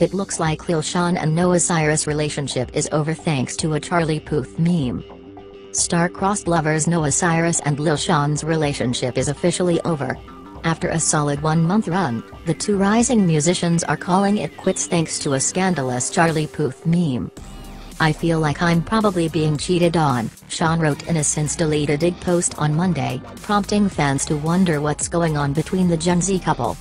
It looks like Lil Xan and Noah Cyrus relationship is over thanks to a Charlie Puth meme. Star-crossed lovers Noah Cyrus and Lil Xan's relationship is officially over. After a solid one-month run, the two rising musicians are calling it quits thanks to a scandalous Charlie Puth meme. I feel like I'm probably being cheated on, Xan wrote in a since-deleted dig post on Monday, prompting fans to wonder what's going on between the Gen Z couple.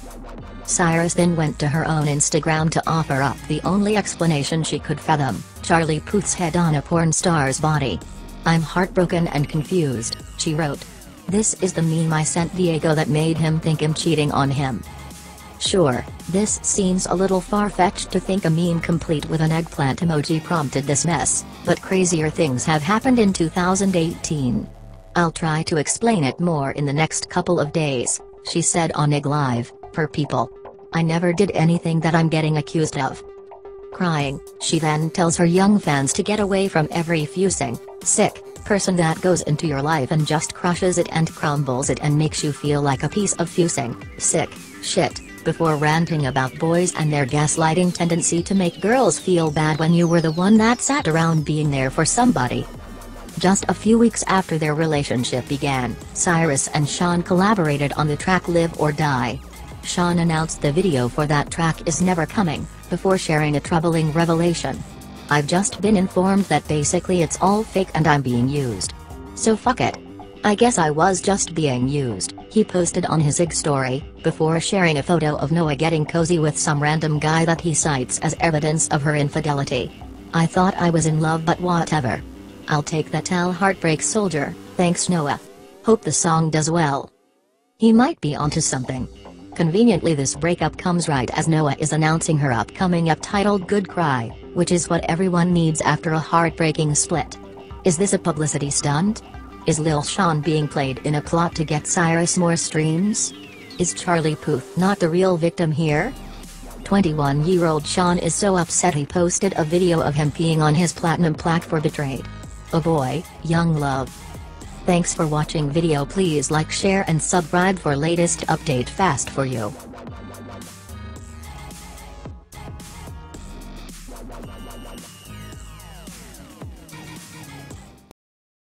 Cyrus then went to her own Instagram to offer up the only explanation she could fathom, Charlie Puth's head on a porn star's body. I'm heartbroken and confused, she wrote. This is the meme I sent Diego that made him think I'm cheating on him. Sure, this seems a little far-fetched to think a meme complete with an eggplant emoji prompted this mess, but crazier things have happened in 2018. I'll try to explain it more in the next couple of days, she said on IG Live, per people. I never did anything that I'm getting accused of. Crying, she then tells her young fans to get away from every fusing, sick, person that goes into your life and just crushes it and crumbles it and makes you feel like a piece of fusing, sick, shit, before ranting about boys and their gaslighting tendency to make girls feel bad when you were the one that sat around being there for somebody. Just a few weeks after their relationship began, Cyrus and Xan collaborated on the track Live or Die. Xan announced the video for that track is never coming, before sharing a troubling revelation. I've just been informed that basically it's all fake and I'm being used. So fuck it. I guess I was just being used, he posted on his IG story, before sharing a photo of Noah getting cozy with some random guy that he cites as evidence of her infidelity. I thought I was in love but whatever. I'll take that L Heartbreak Soldier, thanks Noah. Hope the song does well. He might be onto something. Conveniently this breakup comes right as Noah is announcing her upcoming up titled Good Cry, which is what everyone needs after a heartbreaking split. Is this a publicity stunt? Is Lil Xan being played in a plot to get Cyrus more streams? Is Charlie Puth not the real victim here? 21-year-old Xan is so upset he posted a video of him peeing on his platinum plaque for Betrayed. Oh boy, young love. Thanks for watching video please like share and subscribe for latest update fast for you.